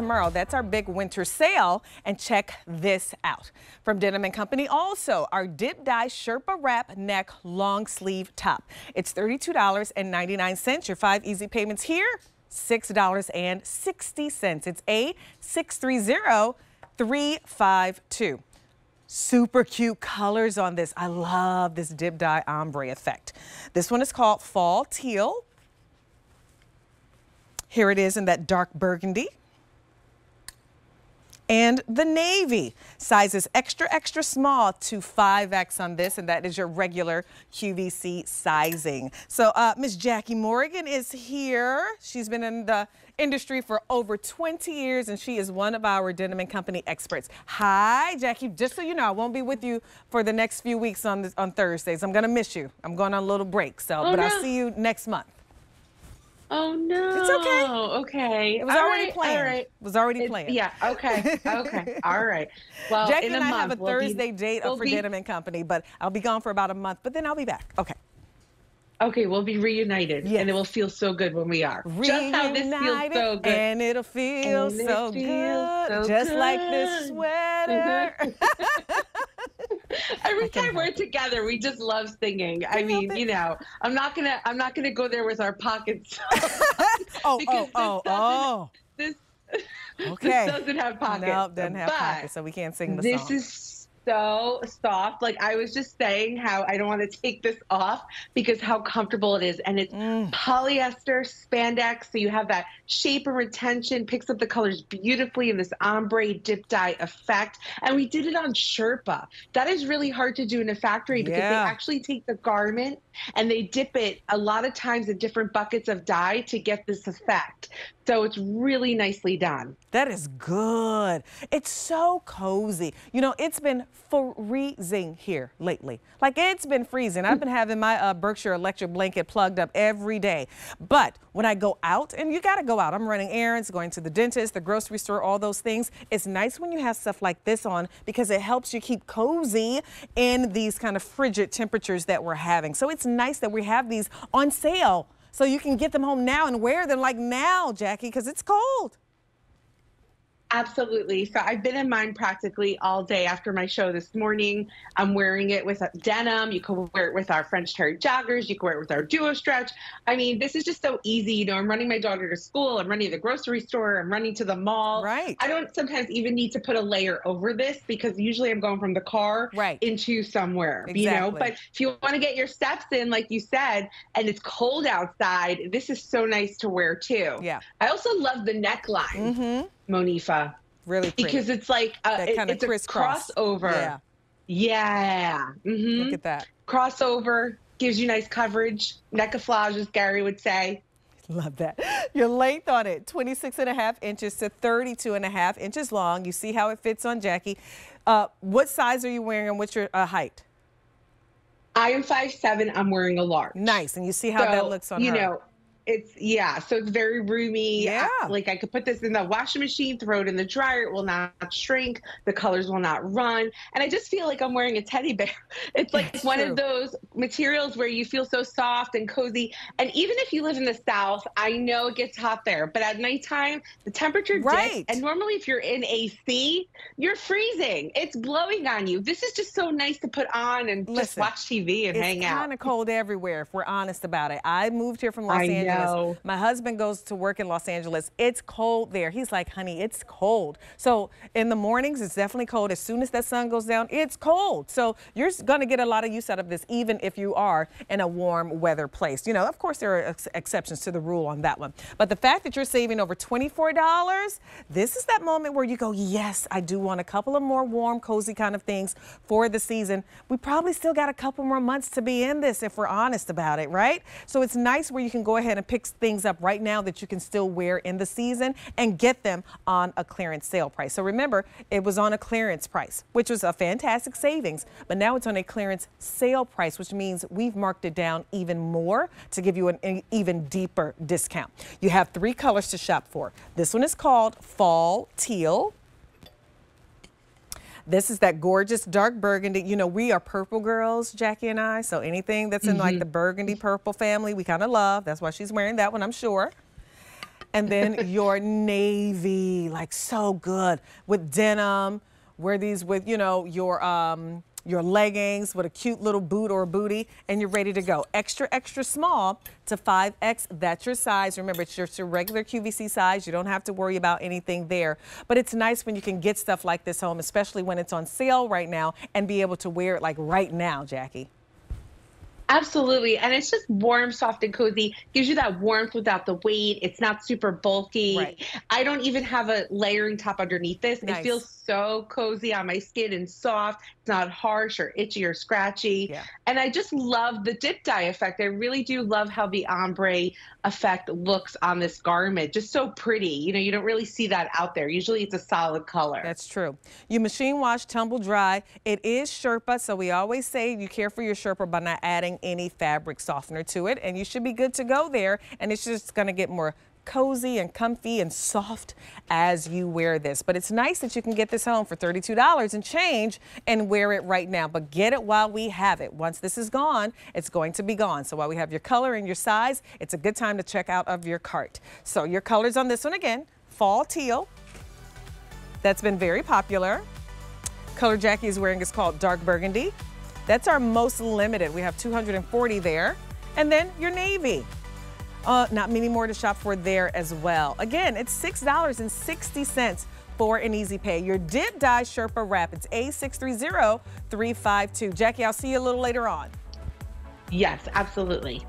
tomorrow. That's our big winter sale. And check this out. From Denim & Company also, our dip dye Sherpa wrap neck long sleeve top. It's $32.99. Your five easy payments here, $6.60. It's A630352. Super cute colors on this. I love this dip dye ombre effect. This one is called Fall Teal. Here it is in that dark burgundy. And the navy sizes extra, extra small to 5X on this, and that is your regular QVC sizing. So uh, Miss Jackie Morgan is here. She's been in the industry for over 20 years, and she is one of our Denim & Company experts. Hi, Jackie. Just so you know, I won't be with you for the next few weeks on, this, on Thursdays. I'm going to miss you. I'm going on a little break, so, oh, but no. I'll see you next month. Oh no. It's okay. Okay. It was all already right, planned. All right. It was already planned. Yeah. Okay. Okay. all right. Well, Jackie and I month, have a we'll Thursday be, date we'll for be, Denim and Company, but I'll be gone for about a month, but then I'll be back. Okay. Okay, we'll be reunited, yes. and it will feel so good when we are. Reunited, just how this feels so good, and it'll feel and so it good, so just good. like this sweater. Mm-hmm. Every time we're together, we just love singing. I, I mean, you know, I'm not gonna, I'm not gonna go there with our pockets. oh, oh, oh, oh. This, okay. this doesn't have pockets. No, doesn't have pockets, so we can't sing the this song. This is so soft. Like I was just saying how I don't want to take this off because how comfortable it is. And it's mm. polyester spandex. So you have that shape and retention, picks up the colors beautifully in this ombre dip dye effect. And we did it on Sherpa. That is really hard to do in a factory because yeah. they actually take the garment and they dip it a lot of times in different buckets of dye to get this effect. So it's really nicely done. That is good. It's so cozy. You know, it's been freezing here lately. Like it's been freezing. I've been having my uh, Berkshire electric blanket plugged up every day. But when I go out, and you got to go out, I'm running errands, going to the dentist, the grocery store, all those things. It's nice when you have stuff like this on because it helps you keep cozy in these kind of frigid temperatures that we're having. So it's nice that we have these on sale so you can get them home now and wear them like now, Jackie, because it's cold. Absolutely. So I've been in mine practically all day after my show this morning. I'm wearing it with a denim. You can wear it with our French terry joggers. You can wear it with our duo stretch. I mean, this is just so easy. You know, I'm running my daughter to school. I'm running to the grocery store. I'm running to the mall. Right. I don't sometimes even need to put a layer over this because usually I'm going from the car right. into somewhere, exactly. you know, but if you want to get your steps in, like you said, and it's cold outside, this is so nice to wear too. Yeah. I also love the neckline. Mm-hmm. Monifa. Really pretty. Because it's like uh, it, it's a crossover. Yeah. Yeah. Mm-hmm. Look at that. Crossover gives you nice coverage. Neckaflage, as Gary would say. Love that. Your length on it, 26 and a half inches to 32 and a half inches long. You see how it fits on Jackie. Uh, what size are you wearing and what's your uh, height? I am five seven. I'm wearing a large. Nice. And you see how so, that looks on you her. You know, it's yeah, so it's very roomy. Yeah. Like I could put this in the washing machine, throw it in the dryer, it will not shrink, the colors will not run. And I just feel like I'm wearing a teddy bear. It's like one true. of those materials where you feel so soft and cozy. And even if you live in the south, I know it gets hot there, but at nighttime the temperature right. dips. And normally if you're in AC, you're freezing. It's blowing on you. This is just so nice to put on and Listen, just watch TV and hang out. It's kind of cold everywhere if we're honest about it. I moved here from Los I Angeles. Know. My husband goes to work in Los Angeles. It's cold there. He's like, honey, it's cold. So in the mornings, it's definitely cold. As soon as that sun goes down, it's cold. So you're going to get a lot of use out of this, even if you are in a warm weather place. You know, of course, there are ex exceptions to the rule on that one. But the fact that you're saving over $24, this is that moment where you go, yes, I do want a couple of more warm, cozy kind of things for the season. We probably still got a couple more months to be in this if we're honest about it, right? So it's nice where you can go ahead and pick things up right now that you can still wear in the season and get them on a clearance sale price. So remember, it was on a clearance price, which was a fantastic savings, but now it's on a clearance sale price, which means we've marked it down even more to give you an even deeper discount. You have three colors to shop for. This one is called Fall Teal. This is that gorgeous dark burgundy. You know, we are purple girls, Jackie and I. So anything that's in mm -hmm. like mm-hmm. the burgundy purple family, we kind of love. That's why she's wearing that one, I'm sure. And then your navy, like so good with denim. Wear these with, you know, your um, your leggings with a cute little boot or a booty, and you're ready to go. Extra, extra small to 5X, that's your size. Remember, it's just your regular QVC size. You don't have to worry about anything there. But it's nice when you can get stuff like this home, especially when it's on sale right now, and be able to wear it like right now, Jackie. Absolutely. And it's just warm, soft, and cozy. Gives you that warmth without the weight. It's not super bulky. Right. I don't even have a layering top underneath this. Nice. It feels so cozy on my skin and soft. It's not harsh or itchy or scratchy. Yeah. And I just love the dip dye effect. I really do love how the ombre effect looks on this garment. Just so pretty. You know, you don't really see that out there. Usually it's a solid color. That's true. You machine wash, tumble dry. It is Sherpa, so we always say you care for your Sherpa by not adding any fabric softener to it and you should be good to go there and it's just going to get more cozy and comfy and soft as you wear this. But it's nice that you can get this home for $32 and change and wear it right now. But get it while we have it. Once this is gone, it's going to be gone. So while we have your color and your size, it's a good time to check out of your cart. So your colors on this one again, fall teal. That's been very popular. Color Jackie is wearing is called dark burgundy. That's our most limited. We have 240 there. And then your navy. Uh, not many more to shop for there as well. Again, it's $6.60 for an easy pay. Your dip dye Sherpa wrap. It's A630352. Jackie, I'll see you a little later on. Yes, absolutely.